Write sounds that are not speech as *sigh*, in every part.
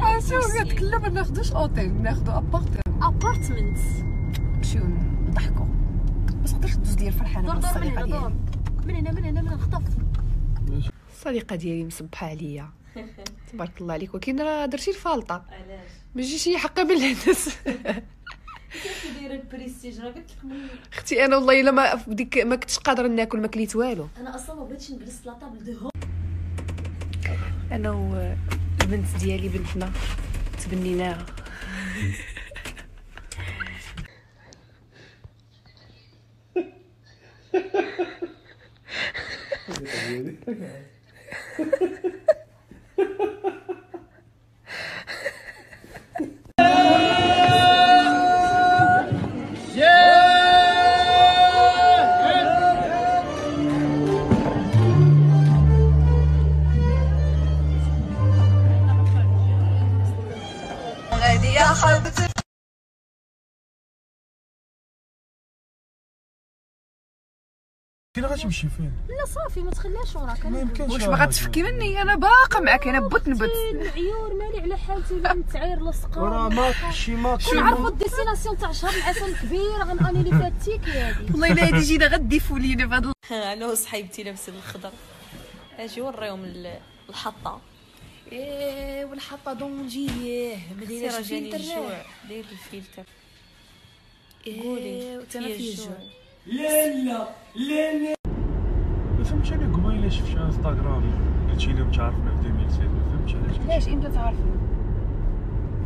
قالت لك لا ما ناخذوش أوتيل أبارتمنت. نمشيو نضحكوا. بس تقدرش دوز ديال فرحانه دور دور من هنا دور. ديالي من هنا من هنا من خطف. الصديقة ديالي مسبحه عليا. *laughs* تبارك الله عليك. ولكن راه درتي الفالطة. علاش؟ ما تجيش هي حقه بالهندس كيف دايره البريستيج؟ راه قلت لك من أختي أنا والله إلا ما بديك ما كنتش قادرة ناكل ما كليت والو. أنا أصلا ما بغيتش نجلس لا طابل دو أنا والبنت ديالي بنتنا تبنيناها فين غتمشي فين؟ لا صافي ما تخليهاش وراك. ما أنا يمكنش واش يا باغا راجل. تفكي مني؟ أنا باقا معاك أنا بوت نبت. العيور مالي على حالتي لا نتعاير راه لصقا ما شي ما كنعرفوا الديستيناسيون تاع شهر العسل الكبير غناني لي فاتيك هادي. والله إلا هادي جينا غديفوا لينا بهاد *laughs* أنا وصحيبتي لابسين الخضر. أجي وريهم ال- الحطة. إيه والحطة دونجيه ما سير دايرش جاني فلتر الجوع داير الفلتر. قولي. قولي وتانا فيا فيا الجوع. الجوع ما فهمتش أنا قبيله شفت في انستغرام قلتي لي متعرفنا في 2016 ما فهمتش علاش علاش إمتى تعرفوا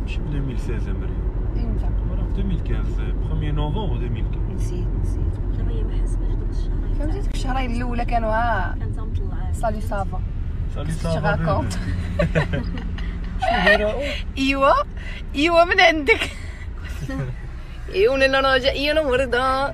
ماشي في 2016 مريم إمتى راه في 2015 1 نوفمبر 2015 نسيت نسيت لا هي ما حسباش دوك الشهرين فهمتي ديك الشهرين الاولى كانوا ها كانت مطلعه شو غاكونت؟ شنو دايره ايوا ايوا من عندك ايوا أنا جايين ورده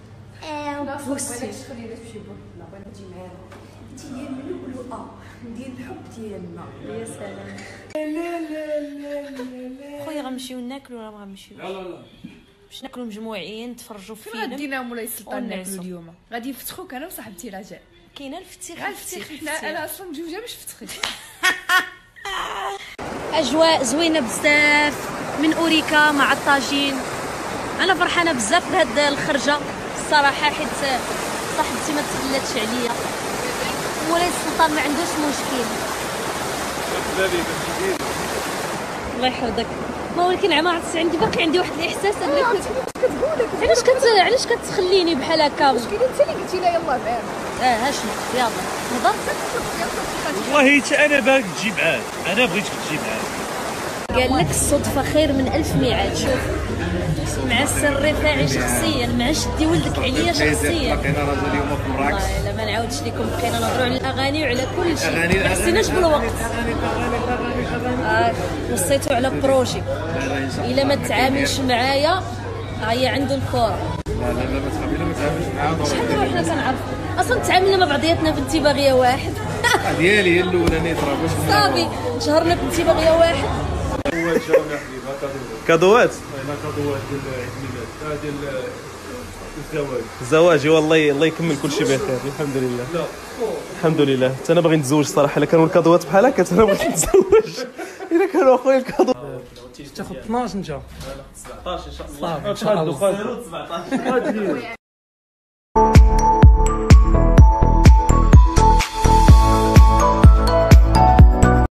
بوسي ديال اللؤلؤه ديال الحب ديالنا يا سلام خويا غنمشيو ناكلو ولا ما غنمشيو لا لا لا باش ناكلو مجموعين نتفرجوا في فيلم مولاي السلطان ناكلو. اليوم غادي يفتخوك أنا وصاحبتي رجاء كاينة الفتيخ الفتيخ حنا أنا أصلا مجوجه باش فتخت أجواء زوينة بزاف. من أوريكا مع الطاجين. أنا فرحانة بزاف بهاد الخرجة. الصراحه حيت صاحبتي ما تخلاتش عليا. مولاي السلطان ما عندوش مشكل. الله يحفظك. ما ولكن عما عرفتش عندي باقي عندي واحد الإحساس أنك علاش كت علاش كتخليني بحال هكا؟ مشكلة أنت اللي قلتي لا يلا معانا آه هاشنو يلا. نهضر والله حتى أنا باغيك تجي معاك. أنا بغيتك تجي معاك. قال لك الصدفة خير من ألف ميعاد. شوف. مع السر رفاعي شخصيا مع شدي ولدك عليا شخصيا. لقينا رجل اليوم في مراكش والله ما نعاودش لكم بقينا نهضروا على الاغاني وعلى كل شيء. ما حسيناش بالوقت. آه وصيتو على بروجي. إلا ما تعاملش معايا هي عنده الكره لا لا لا ما تخافي لا ما تعاملش معاه شحال حنا كنعرف أصلا تعاملنا مع بعضياتنا بنتي باغيه واحد. ديالي هي الاولانيه ترى باش صافي. شهرنا بنتي باغيه واحد. جاونا حبيبه كادوات. هنا كادوات ديال عيد الميلاد. آه، ديال الزواج. زواجي والله الله يكمل كل شيء بخير الحمد لله. لا. الحمد لله. حتى أنا باغي نتزوج صراحة. إلا كانوا الكادوات بحال هكا حتى أنا بغيت نتزوج. *laughs* إلا كانوا أخويا الكادو تاخذ 12 أنت. 17 إن شاء الله. صافي إن شاء الله. *laughs*